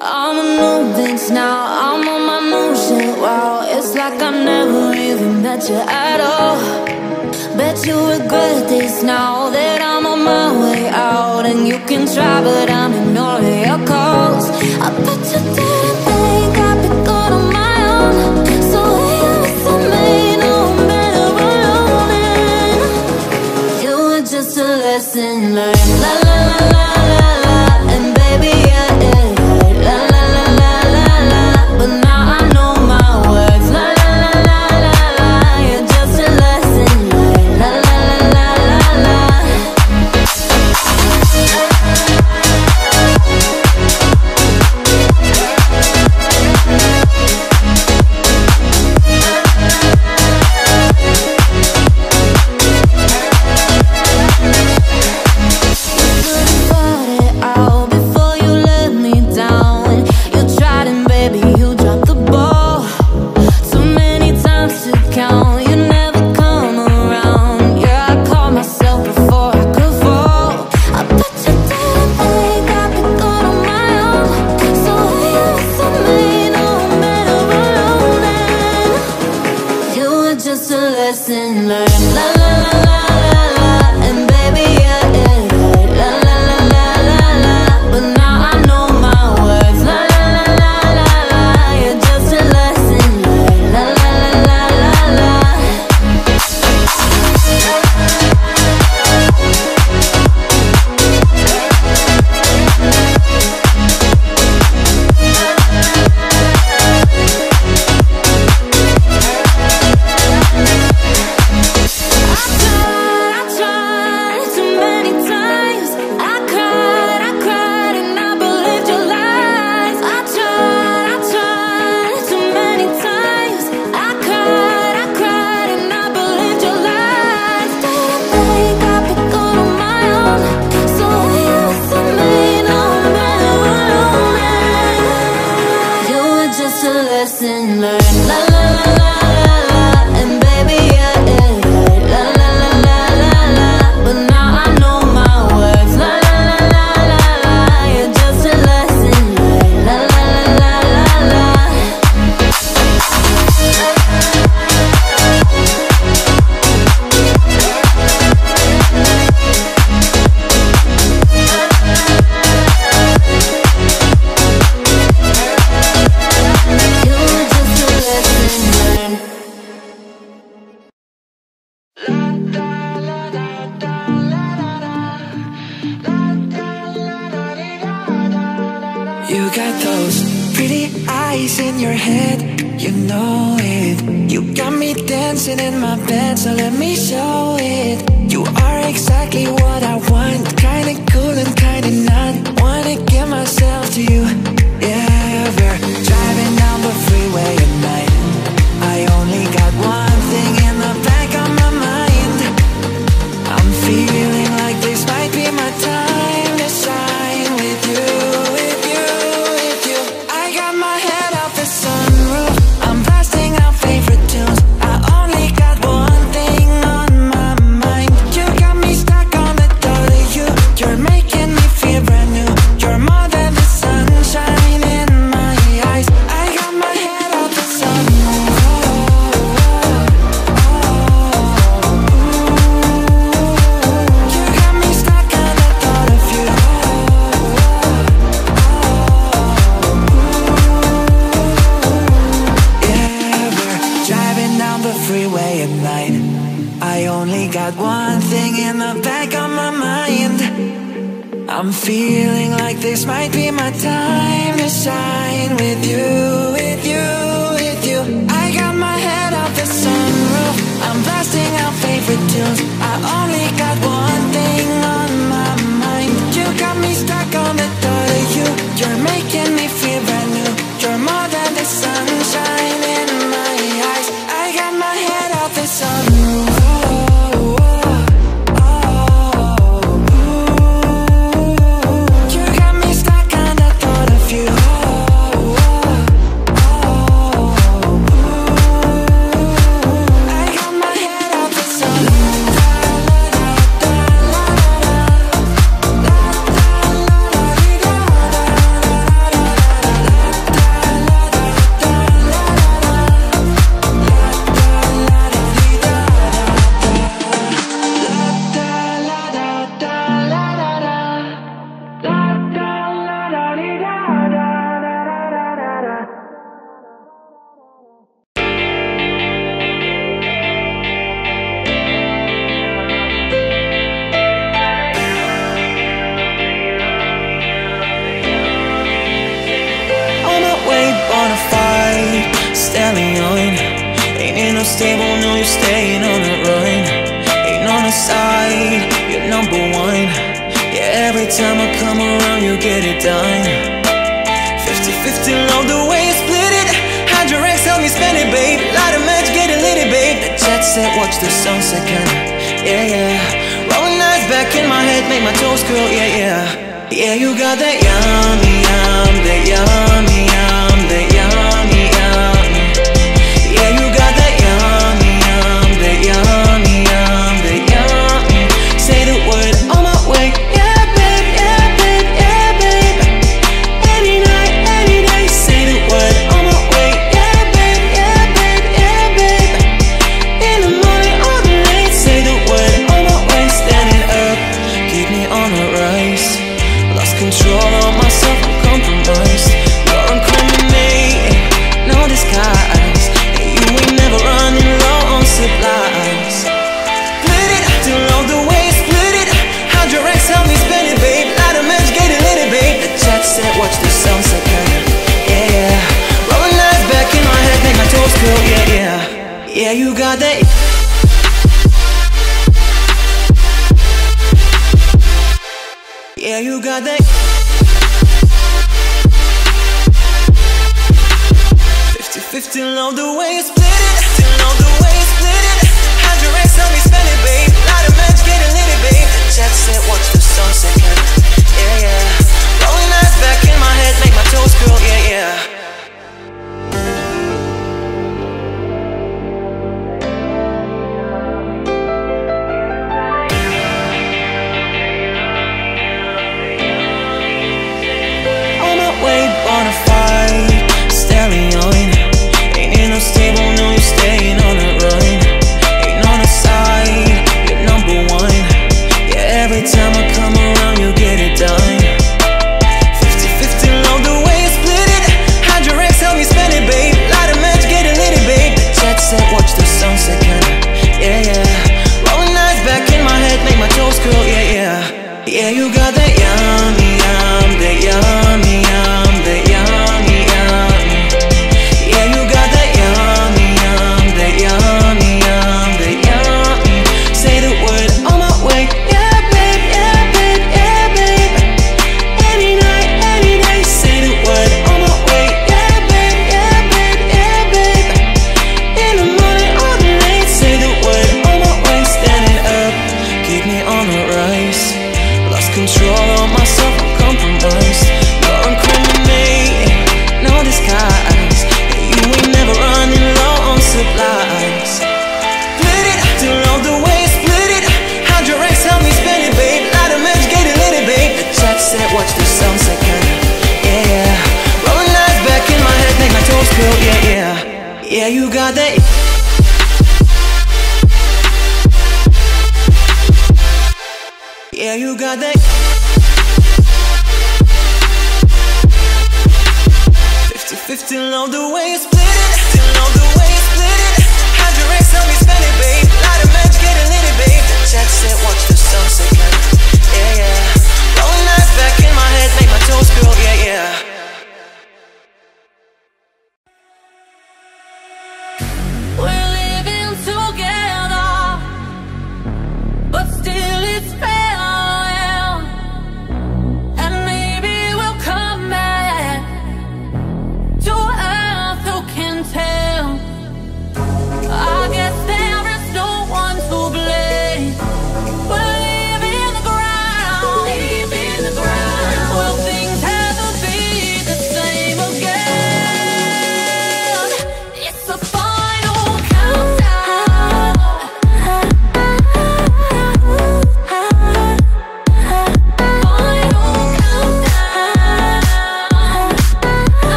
I'm a nuisance now, I'm on my new shit, wow It's like I never even met you at all. Bet you regret this now that I'm on my way out. And you can try but I'm ignoring your calls. I bet you freeway at night. I only got one thing in the back of my mind. I'm feeling like this might be my time to shine with you, with you, with you. I got my head out the sunroof. I'm blasting out favorite tunes. I only got one thing on my mind. You got me stuck on the thought of you. You're making me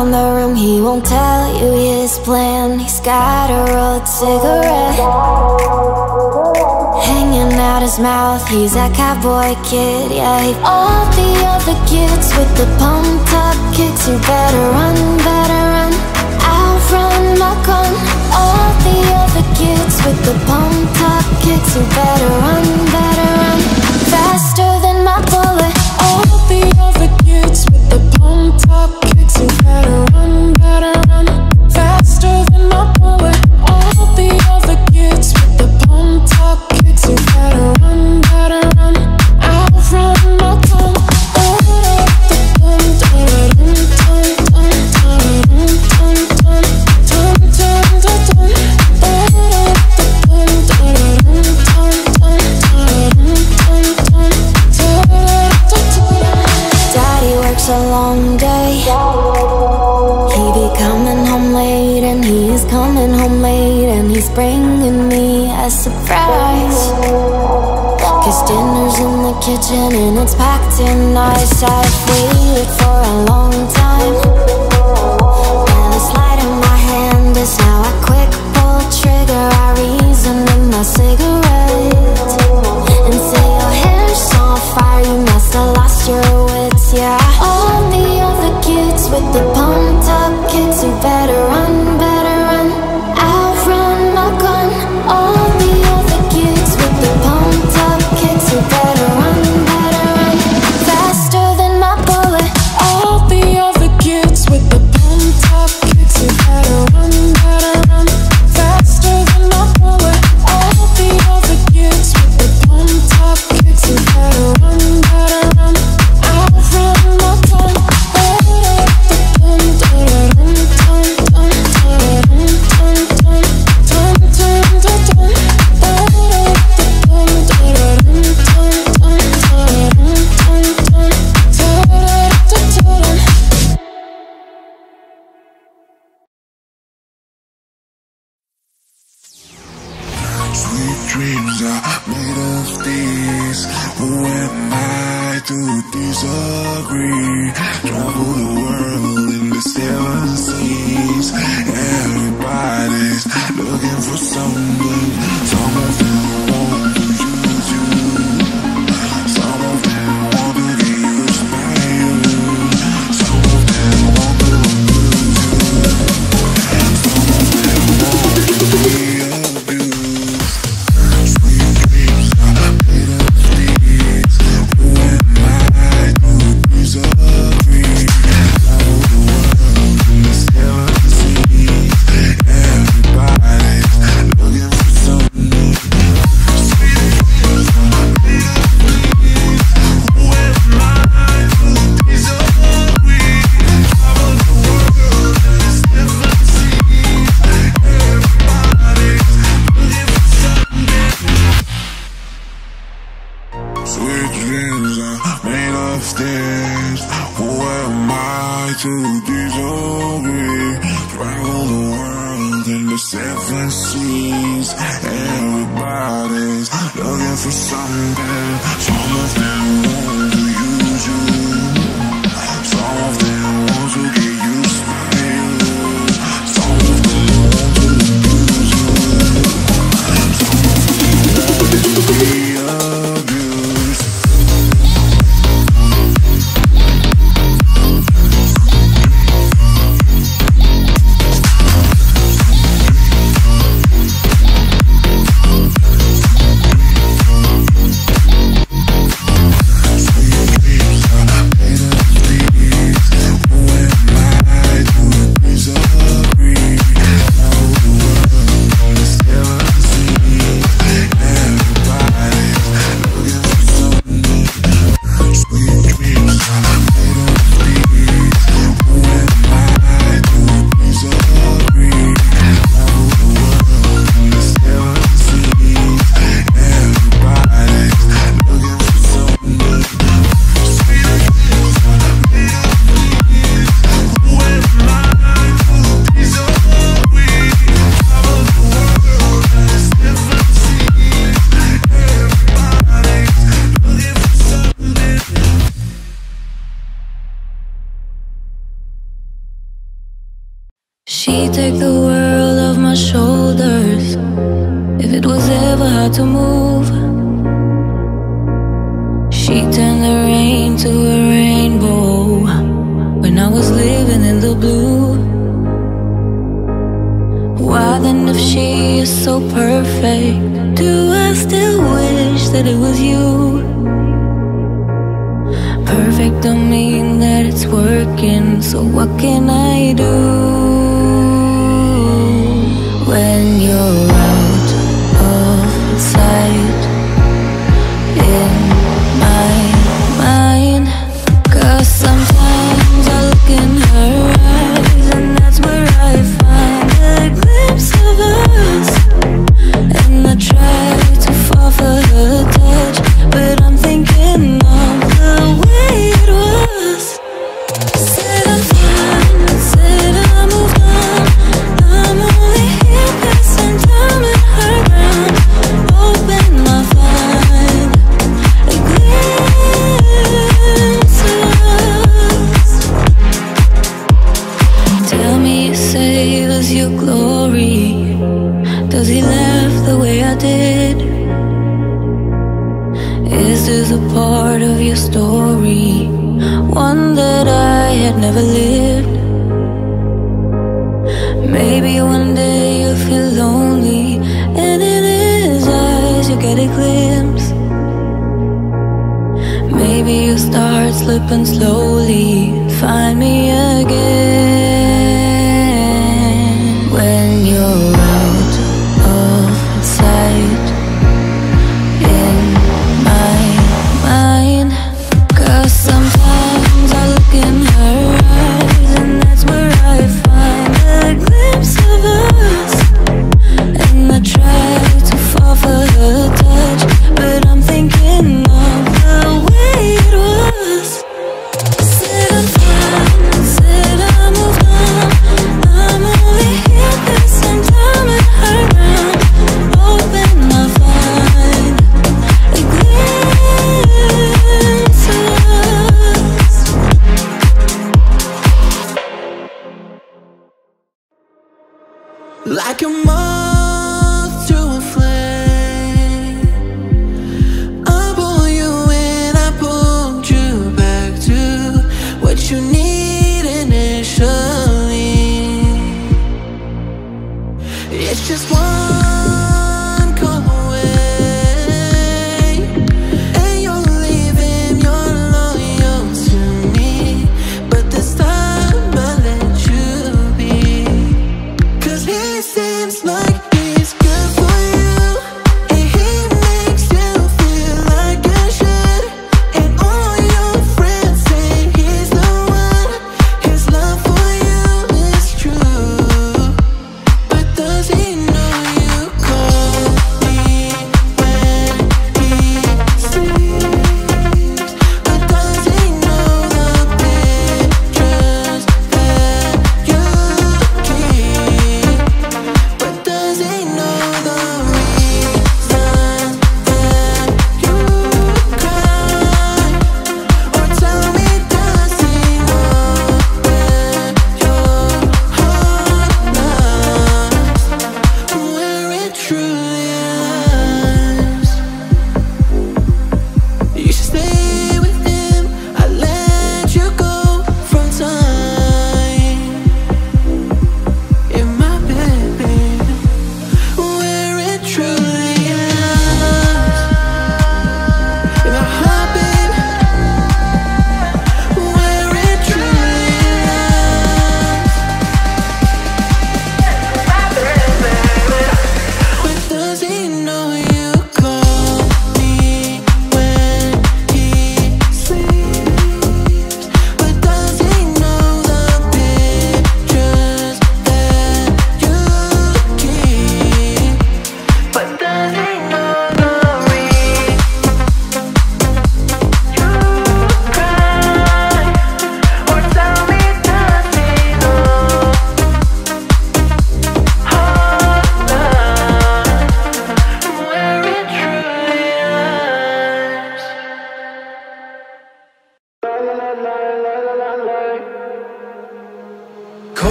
around the room He won't tell you his plan. He's got a rolled cigarette Hanging out his mouth. He's that cowboy kid, yeah. He All the other kids with the pumped-up kicks You better run, better run Out from my gun All the other kids with the pumped-up kicks You better run, better run Faster than my bullet. All the other kids with the pumped-up you better run, better run faster than my bullet. Cause dinner's in the kitchen and it's packed in nice I've waited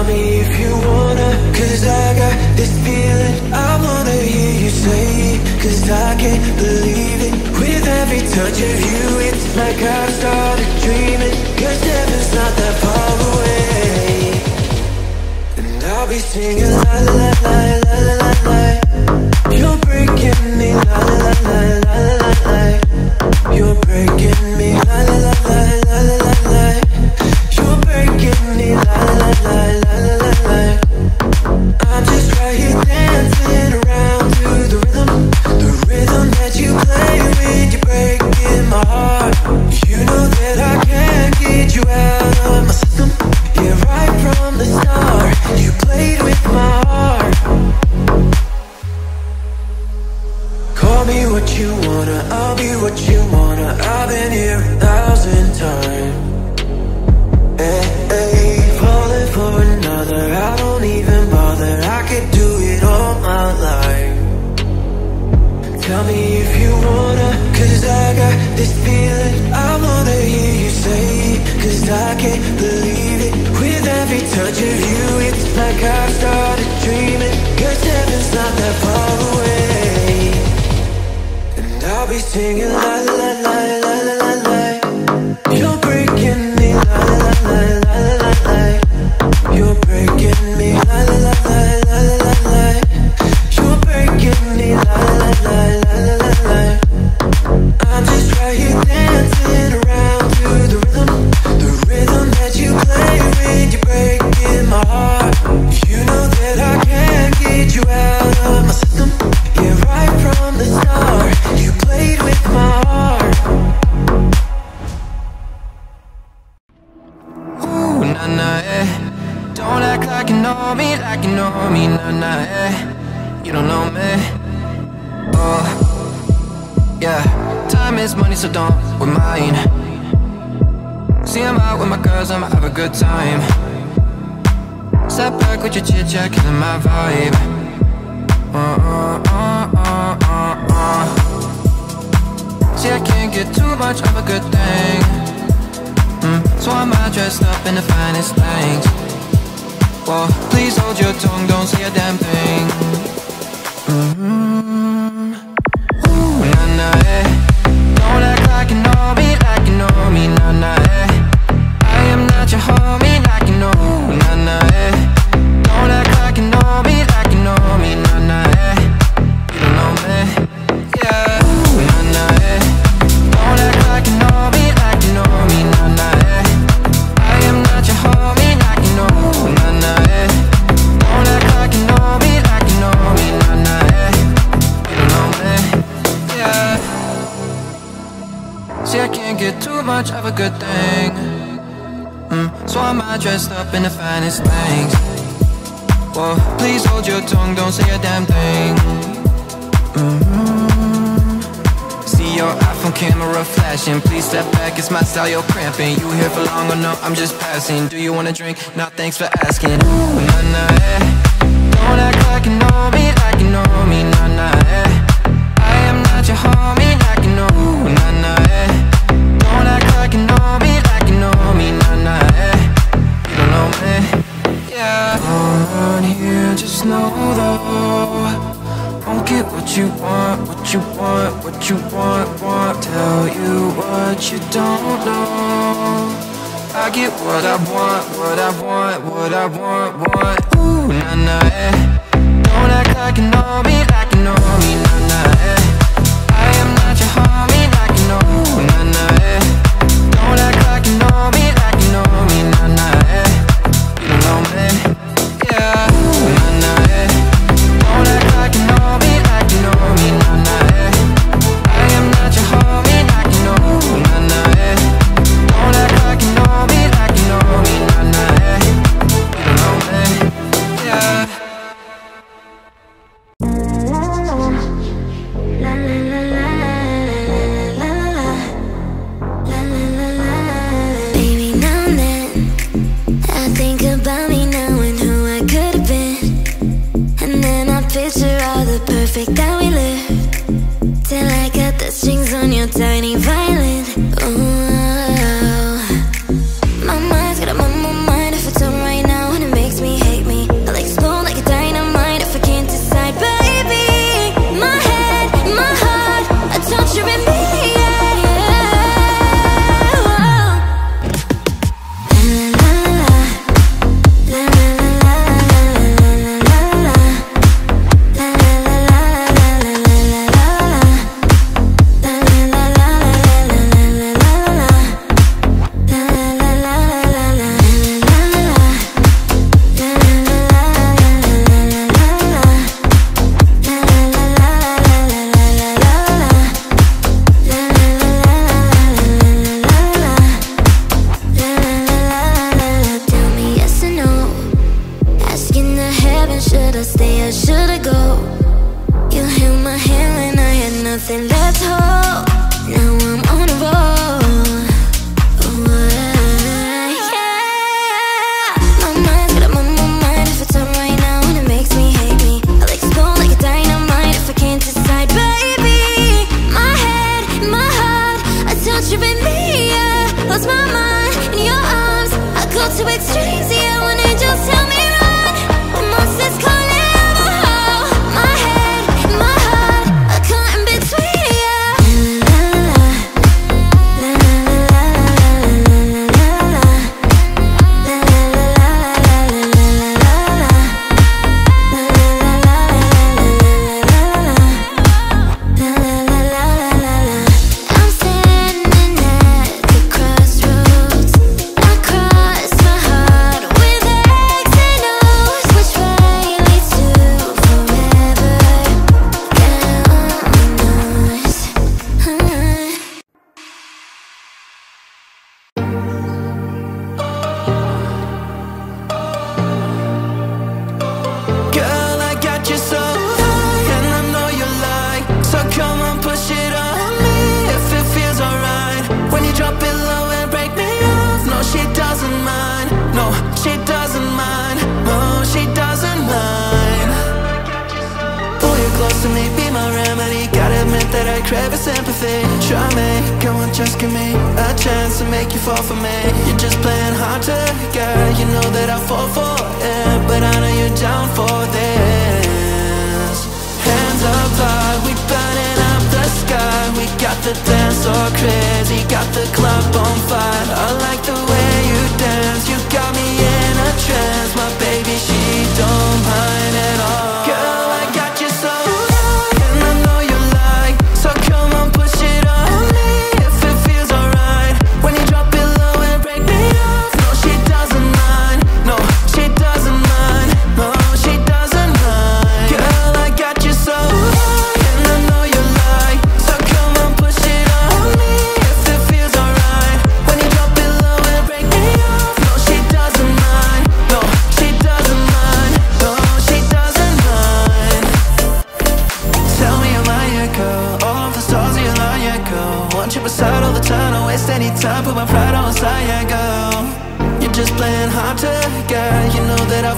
Tell me if you wanna Cause I got this feeling I wanna hear you say it. Cause I can't believe it. With every touch of you It's like I've started dreaming. Cause heaven's not that far away. And I'll be singing la la la la la la la. You're breaking me la la la la la la. You're breaking know me, nah, nah, eh. You don't know me. Oh, yeah. Time is money, so don't with mine. See, I'm out with my girls, I'ma have a good time. Step back with your chit chat, killing my vibe. Uh, uh, uh, uh, uh, uh. See, I can't get too much of a good thing. Mm, so I'm all dressed up in the finest things. Well, please hold your tongue, don't say a damn thing. Mm-hmm. Ooh, nah, nah, eh. Don't act like you know me, like you know me, nah, nah, eh. Good thing. Mm, so I'm all dressed up in the finest things. Well, please hold your tongue, don't say a damn thing. Mm-hmm. See your iPhone camera flashing. Please step back, it's my style, you're cramping. You here for long or no? I'm just passing. Do you wanna drink? Nah, thanks for asking. Nah, nah, eh. Don't act like you know me, like you know me, nah, nah, eh. I am not your homie, just know though. Won't get what you want, what you want, what you want, want. Tell you what you don't know. I get what I want, what I want, what I want, want. Ooh, nah, nah, eh. Don't act like you know me, like you know you've been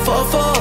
fall fall.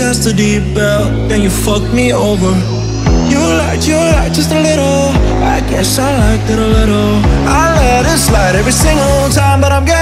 Cast a deep belt Then you fucked me over. You liked, you liked just a little. I guess I liked it a little. I let it slide every single time But I'm getting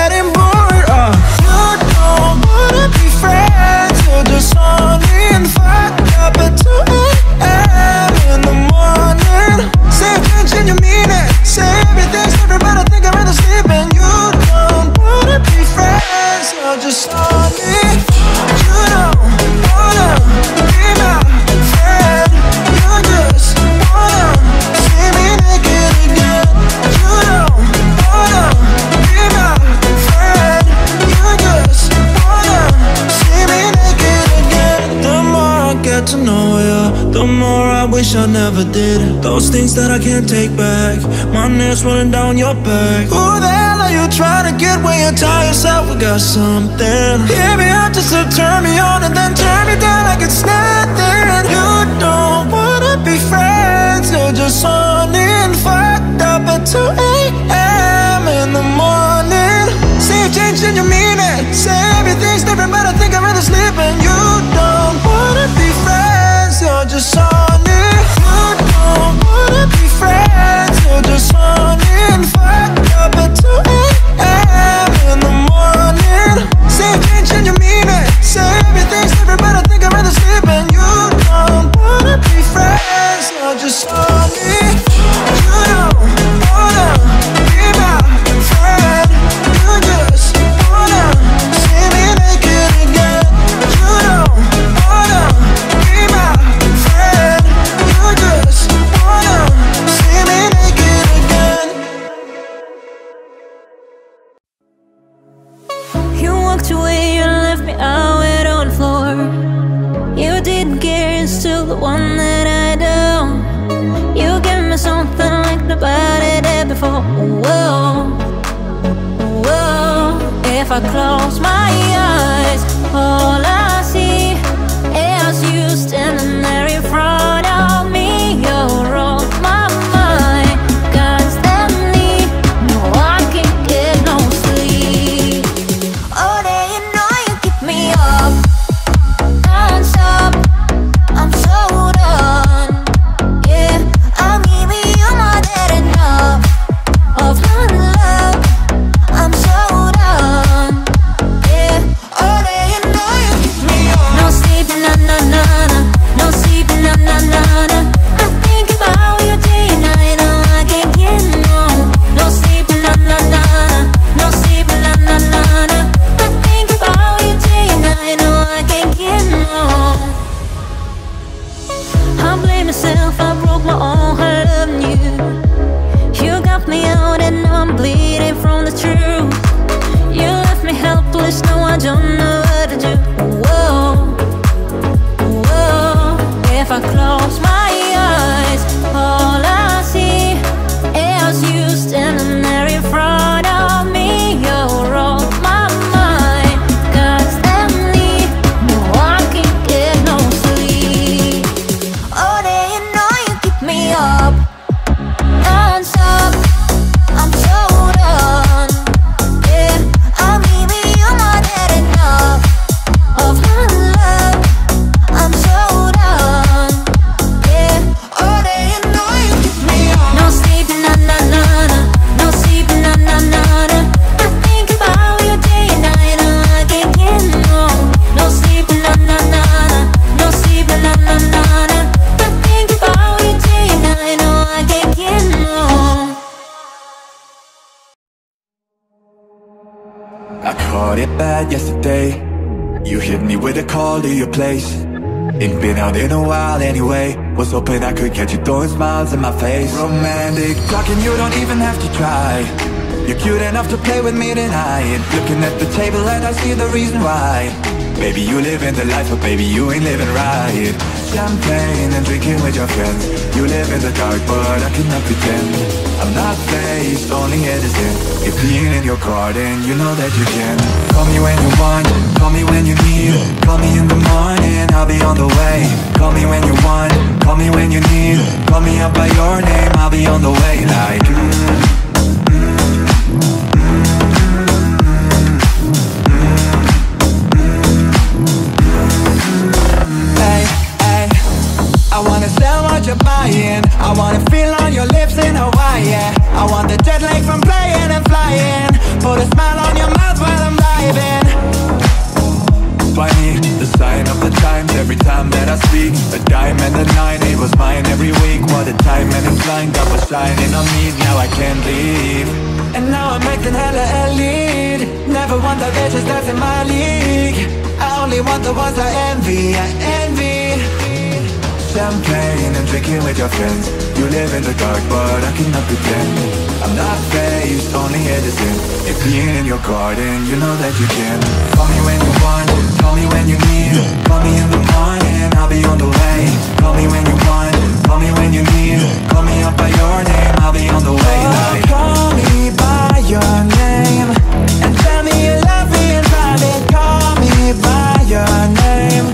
that I can't take back My nails running down your back Who the hell are you trying to get when you tie yourself? We got something Hear me out just to turn me on and then turn me down like it's nothing You don't wanna be friends, you're just on and fucked up at 2 a.m. in the morning See you changing your meaning, say everything Got you throwing smiles in my face. Romantic talking, you don't even have to try. You're cute enough to play with me tonight. Looking at the table and I see the reason why. Baby, you living the life, but baby, you ain't living right. Champagne and drinking with your friends. You live in the dark, but I cannot pretend. I'm not faced, only here to sin If being in your garden, you know that you can. Call me when you want, call me when you need. Call me in the morning, I'll be on the way. Call me when you want. Call me when you need, call me up by your name I'll be on the way. Like want the bitches that's in my league. I only want the ones I envy, I envy. Champagne and drinking with your friends. You live in the dark but I cannot pretend. I'm not faced, only innocent If being in your garden, you know that you can. Call me when you want, call me when you need. Call me in the morning, I'll be on the way. Call me when you want, call me when you need. Call me up by your name, I'll be on the way. Oh, Call me by your name. By your name.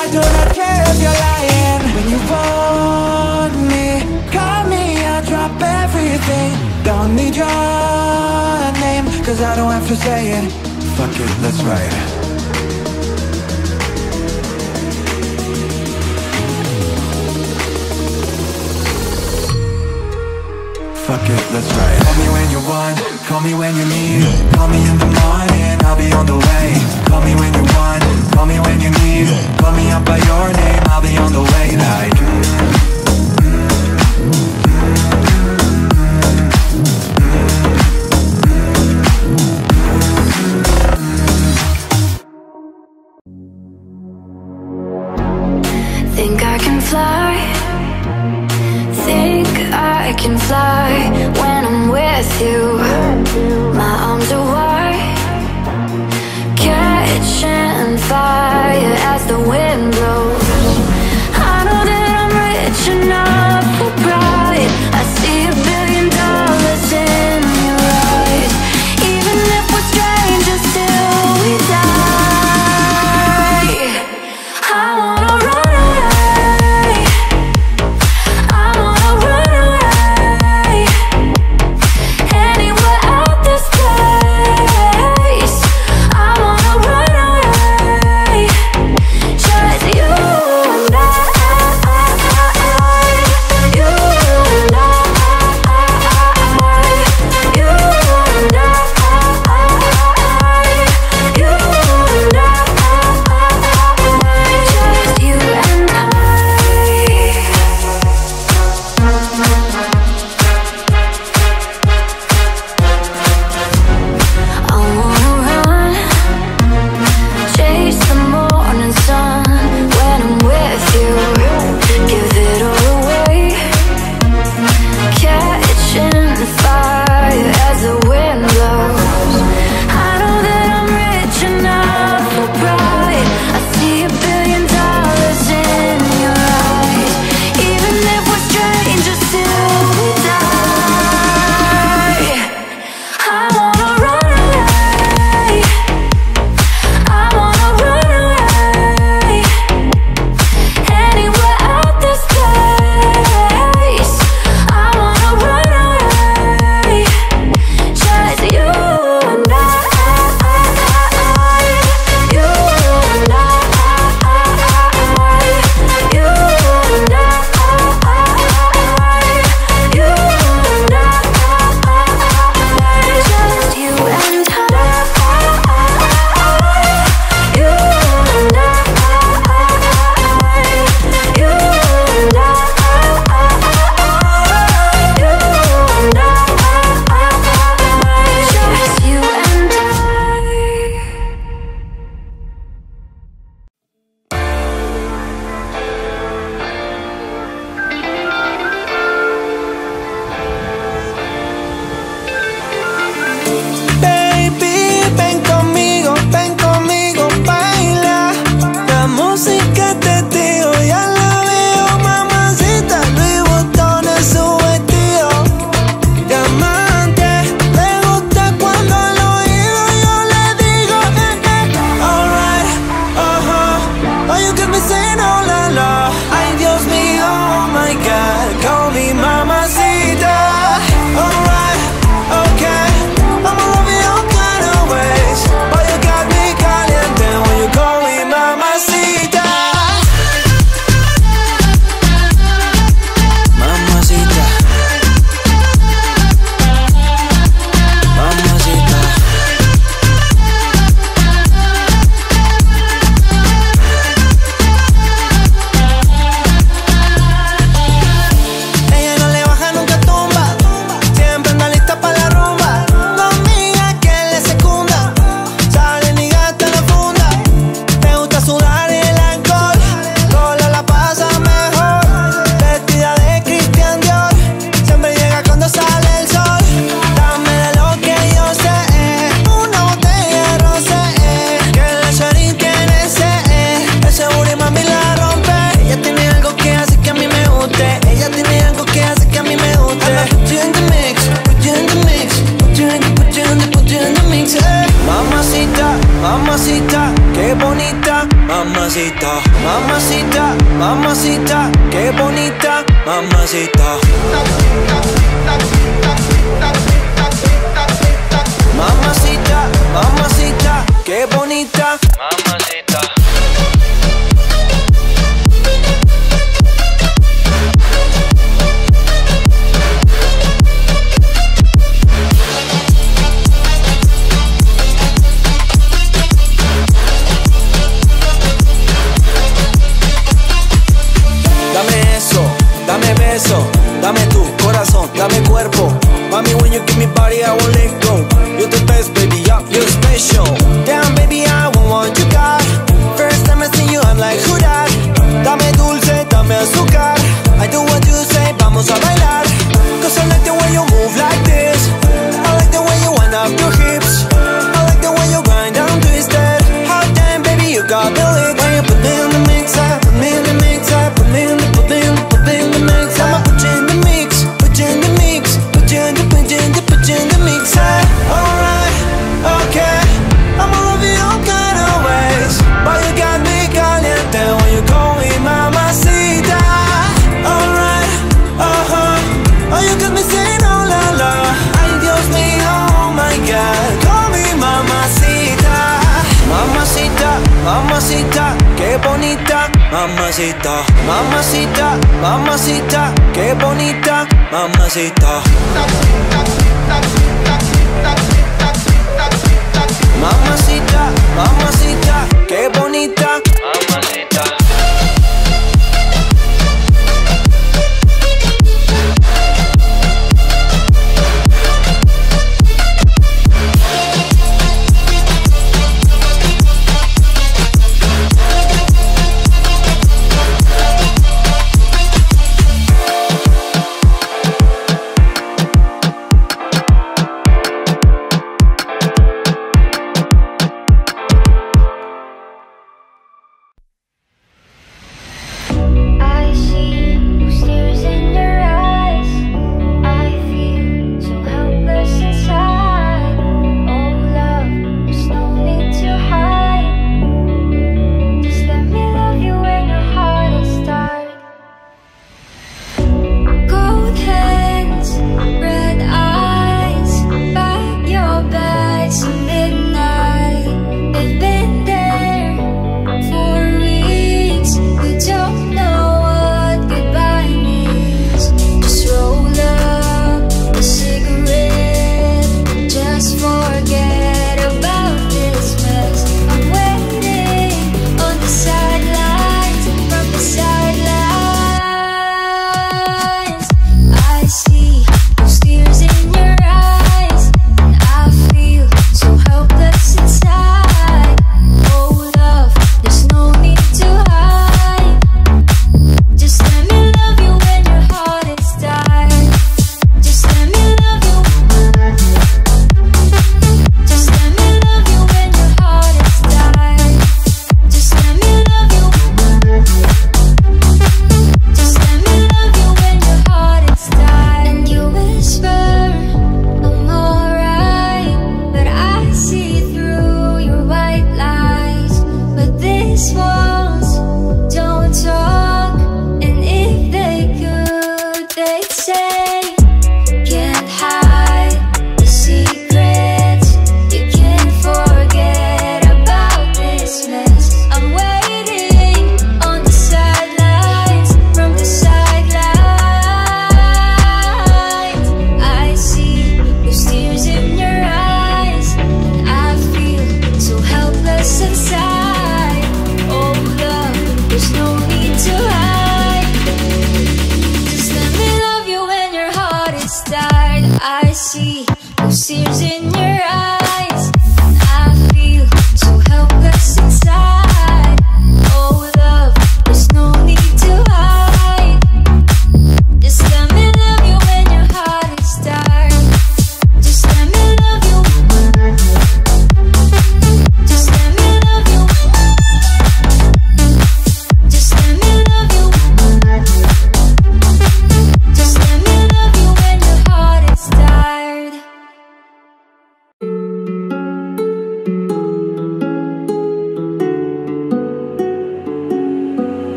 I do not care if you're lying. When you want me Call me, I'll drop everything. Don't need your name Cause I don't have to say it. Fuck it, let's ride Fuck it, let's ride. Call me when you want, call me when you need. Call me in the morning, I'll be on the way. Call me when you want, call me when you need. Call me up by your name, I'll be on the way. Like Think mamacita, mamacita, mamacita, qué bonita, mamacita. Mamacita, mamacita, qué bonita.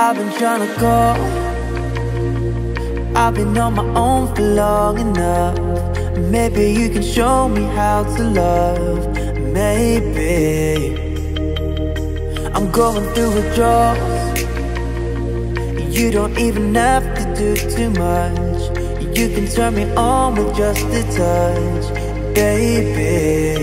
I've been trying to go. I've been on my own for long enough. Maybe you can show me how to love. Maybe I'm going through withdrawals. You don't even have to do too much. You can turn me on with just a touch, baby.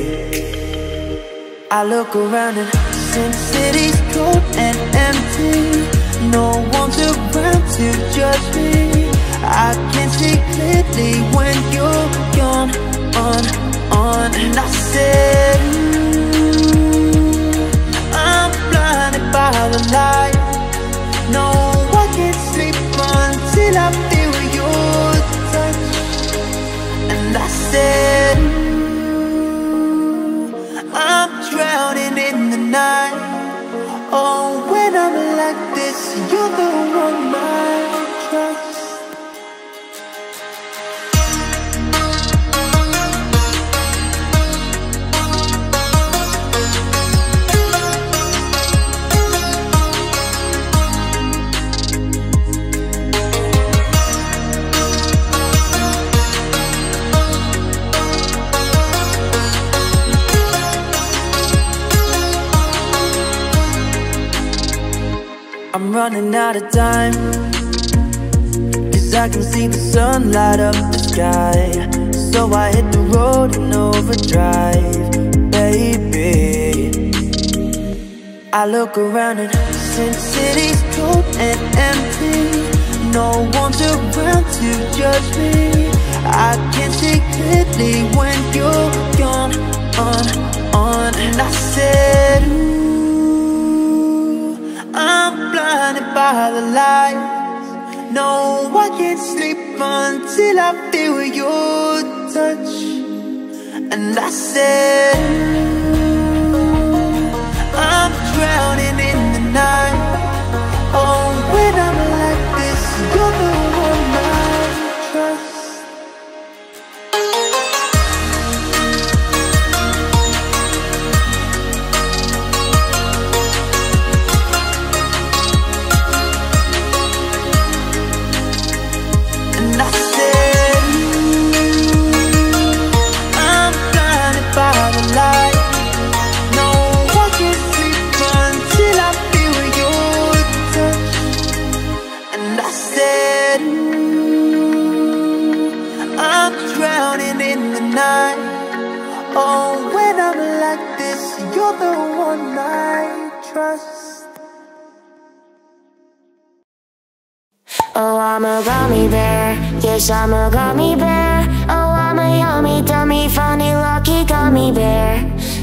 I look around and Sin City's cold and empty no one's around to judge me. I can see clearly when you're gone, on, on. And I said, mm, I'm blinded by the light. No, I can't sleep until I feel your touch. And I said, mm, I'm drowning in the night. One I'm running out of time. Cause I can see the sun light up the sky. So I hit the road in overdrive, baby. I look around and Sin City's cold and empty, no one's around to judge me. I can see clearly when you're gone, on, on. And I said, No, I can't sleep until I feel your touch. And I said, I'm drowning in the night. A gummy bear. Yes, I'm a gummy bear. Oh, I'm a yummy, dummy, funny, lucky gummy bear.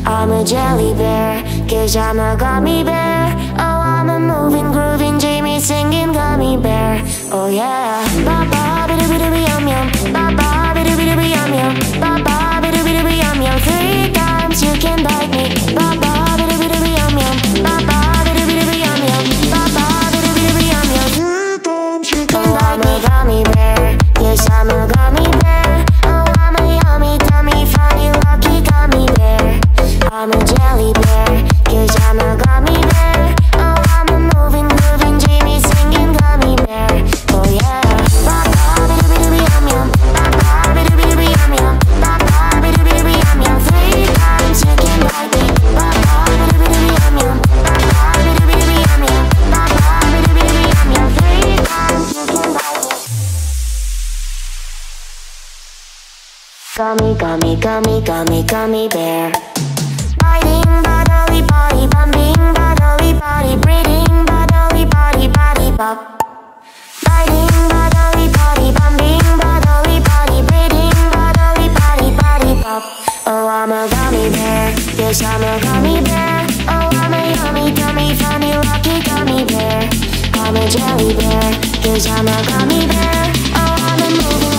I'm a jelly bear. Cause I'm a gummy bear. Oh, I'm a moving, grooving, Jamie singing gummy bear. Oh, yeah. Ba ba bidoo bidoo yum yum. Ba ba bidoo bidoo yum yum. Ba ba ba bidoo bidoo yum yum. Three times you can bite me. Gummy, gummy, gummy, gummy, gummy bear. Body, breathing, bodily, body, body, bop. Biting, bodily, body, bumping, bodily, body, breathing, bodily, body, body, bop. Oh, I'm a gummy bear. Yes, I'm a gummy bear. Oh, I'm a yummy, gummy, funny, lucky gummy bear. I'm a jelly bear. Cause I'm a gummy bear. Oh, I'm a moving,